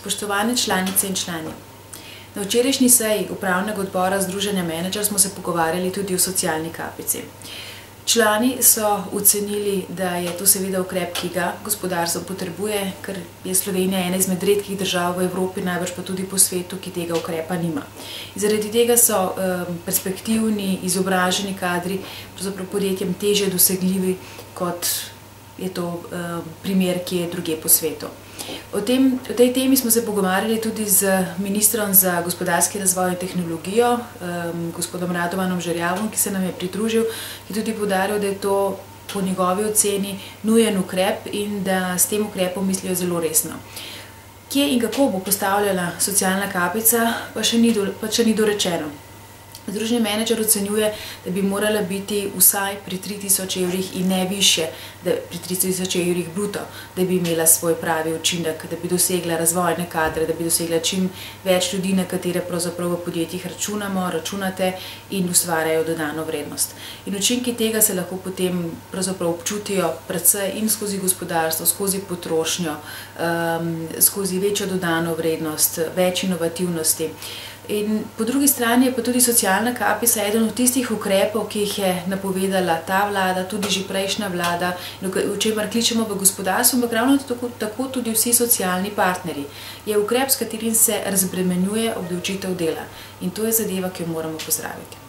Spoštovane članice in člani. Na včerajšnji seji upravnega odbora Združenja Menedžer smo se pogovarjali tudi o socialni kapici. Člani so ocenili, da je to seveda ukrep, ki ga gospodarstvo potrebuje, ker je Slovenija ena izmed redkih držav v Evropi, najbrž pa tudi po svetu, ki tega ukrepa nima. Zaradi tega so um, perspektivni, izobraženi kadri podjetjem teže dosegljivi, kot je to um, primer, ki je druge po svetu. O, tem, o tej temi smo se pogovarjali tudi z ministrom za gospodarski razvoj in tehnologijo, um, gospodom Radovanom Žerjavom, ki se nam je pridružil, ki tudi podaril, da je to po njegovi oceni nujen ukrep in da s tem ukrepom mislijo zelo resno. Kje in kako bo postavljala socialna kapica, pa še ni, do, pa še ni dorečeno. Združenje menedžer ocenjuje, da bi morala biti vsaj pri 3000 evrih in ne više, da pri 3000 evrih bruto, da bi imela svoj pravi učinek, da bi dosegla razvojne kadre, da bi dosegla čim več ljudi, na katere pravzaprav v podjetjih računamo, računate in ustvarjajo dodano vrednost. In učinki tega se lahko potem pravzaprav občutijo predvsej in skozi gospodarstvo, skozi potrošnjo, um, skozi večjo dodano vrednost, več inovativnosti. In po drugi strani je pa tudi socialna kapica eden od tistih ukrepov, ki jih je napovedala ta vlada, tudi že prejšnja vlada, o čemer kličemo v gospodarstvu, ampak ravno tako, tako tudi vsi socialni partnerji. Je ukrep, s katerim se razbremenjuje obdavčitev dela in to je zadeva, ki jo moramo pozdraviti.